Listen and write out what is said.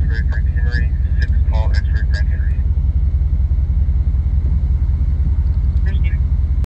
X-ray Grand Henry, 6 call X-ray Grand Henry.